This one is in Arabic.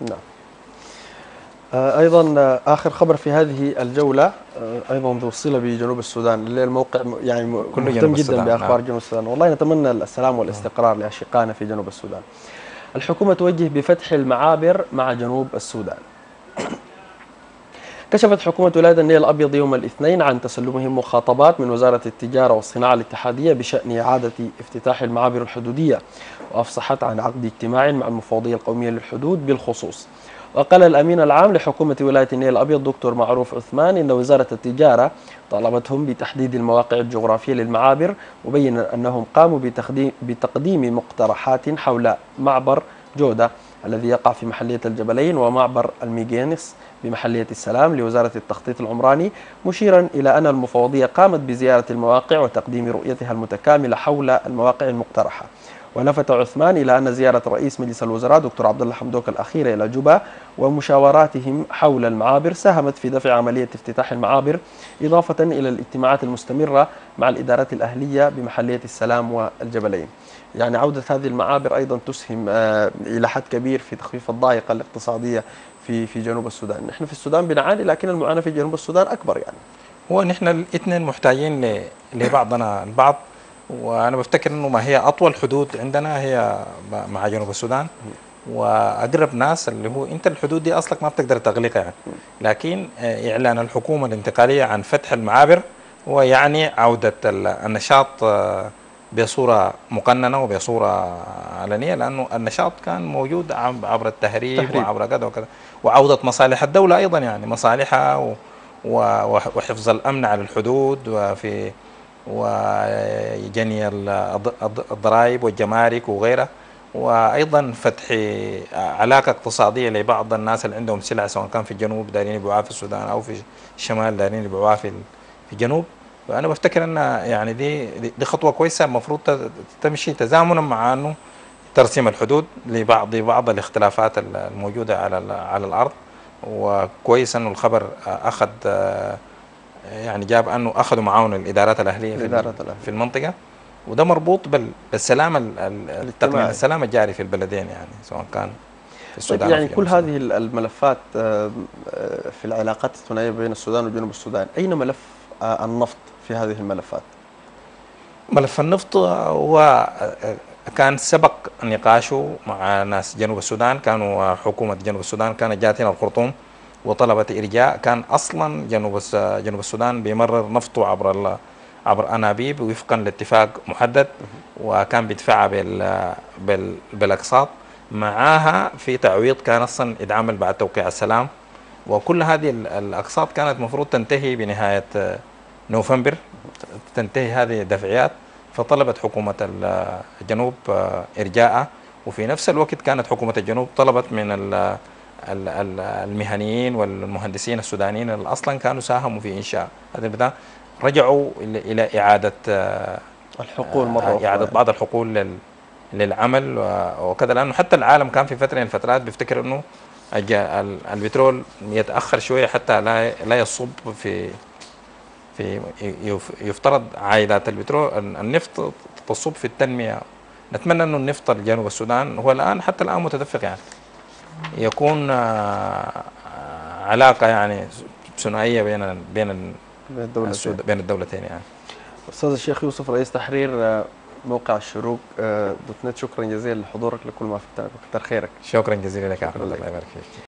نعم. أيضا آخر خبر في هذه الجولة أيضا ذو صلة بجنوب السودان. اللي الموقع يعني كله مهتم جدا بأخبار نعم. جنوب السودان. والله نتمنى السلام والاستقرار لأشقائنا في جنوب السودان. الحكومة توجه بفتح المعابر مع جنوب السودان. كشفت حكومة ولاية النيل الأبيض يوم الاثنين عن تسلمهم مخاطبات من وزارة التجارة والصناعة الاتحادية بشأن إعادة افتتاح المعابر الحدودية وأفصحت عن عقد اجتماع مع المفوضية القومية للحدود بالخصوص. وقال الأمين العام لحكومة ولاية النيل الأبيض دكتور معروف عثمان إن وزارة التجارة طالبتهم بتحديد المواقع الجغرافية للمعابر مبينا أنهم قاموا بتقديم مقترحات حول معبر جودة الذي يقع في محلية الجبلين ومعبر الميجينس بمحلية السلام لوزارة التخطيط العمراني مشيرا إلى أن المفوضية قامت بزيارة المواقع وتقديم رؤيتها المتكاملة حول المواقع المقترحة. ولفت عثمان إلى أن زيارة رئيس مجلس الوزراء دكتور عبد الله حمدوك الأخيرة إلى جوبا ومشاوراتهم حول المعابر ساهمت في دفع عملية افتتاح المعابر إضافة إلى الاجتماعات المستمرة مع الإدارات الأهلية بمحلية السلام والجبلين. يعني عودة هذه المعابر أيضا تسهم إلى حد كبير في تخفيف الضائقة الاقتصادية في في جنوب السودان، نحن في السودان بنعاني لكن المعاناة في جنوب السودان أكبر يعني. هو نحن الاثنين محتاجين لبعضنا البعض. وأنا بفتكر إنه ما هي أطول حدود عندنا هي مع جنوب السودان. وأقرب ناس اللي هو أنت الحدود دي أصلك ما بتقدر تغلقها يعني. لكن إعلان الحكومة الانتقالية عن فتح المعابر هو يعني عودة النشاط بصورة مقننة وبصورة علنية لأنه النشاط كان موجود عبر التهريب تهريب. وعبر كذا وكذا. وعودة مصالح الدولة أيضا يعني مصالحها وحفظ الأمن على الحدود وفي وجني الضرائب والجمارك وغيرها وأيضا فتح علاقة اقتصادية لبعض الناس اللي عندهم سلع سواء كان في الجنوب دارين يبيعوها في السودان أو في الشمال دارين يبيعوها في في الجنوب. فانا بفتكر إن يعني دي دي خطوة كويسة المفروض تمشي تزامنا مع إنه ترسيم الحدود لبعض بعض الاختلافات الموجودة على على الأرض. وكويس إنه الخبر أخذ يعني جاب أنه أخذوا معاون الإدارات الأهلية في, الإدارات الأهلية. في المنطقة. وده مربوط بالسلام التقنين السلام الجاري في البلدين يعني سواء كان في السودان يعني كل هذه الملفات في العلاقات الثنائية بين السودان وجنوب السودان أين ملف النفط في هذه الملفات؟ ملف النفط هو كان سبق نقاشه مع ناس جنوب السودان كانوا حكومة جنوب السودان كانت جات هنا الخرطوم. وطلبت إرجاء كان أصلا جنوب جنوب السودان بيمرر نفطه عبر عبر أنابيب وفقا لاتفاق محدد وكان بيدفعها بال بال بالأقساط. معاها في تعويض كان أصلا يتعامل بعد توقيع السلام. وكل هذه الأقساط كانت المفروض تنتهي بنهاية نوفمبر تنتهي هذه الدفعيات. فطلبت حكومة الجنوب ارجاءها وفي نفس الوقت كانت حكومة الجنوب طلبت من المهنيين والمهندسين السودانيين اللي أصلا كانوا ساهموا في إنشاء. هذا البتاع رجعوا إلى إعادة الحقول مرة إعادة بعض الحقول للعمل. وكذا لأنه حتى العالم كان في فترة من الفترات بيفتكر إنه البترول يتأخر شوية حتى لا لا يصب في في يفترض عائدات البترول. النفط تصب في التنمية. نتمنى إنه النفط الجنوب السودان هو الآن حتى الآن متدفق يعني. يكون علاقة يعني ثنائية بين بين الدولتين. بين الدولتين يعني. أستاذ الشيخ يوسف رئيس تحرير موقع الشروق دوت نت. شكرا جزيلا لحضورك لكل ما في كتر خيرك شكرا جزيلا لك. يا احمد الله يبارك فيك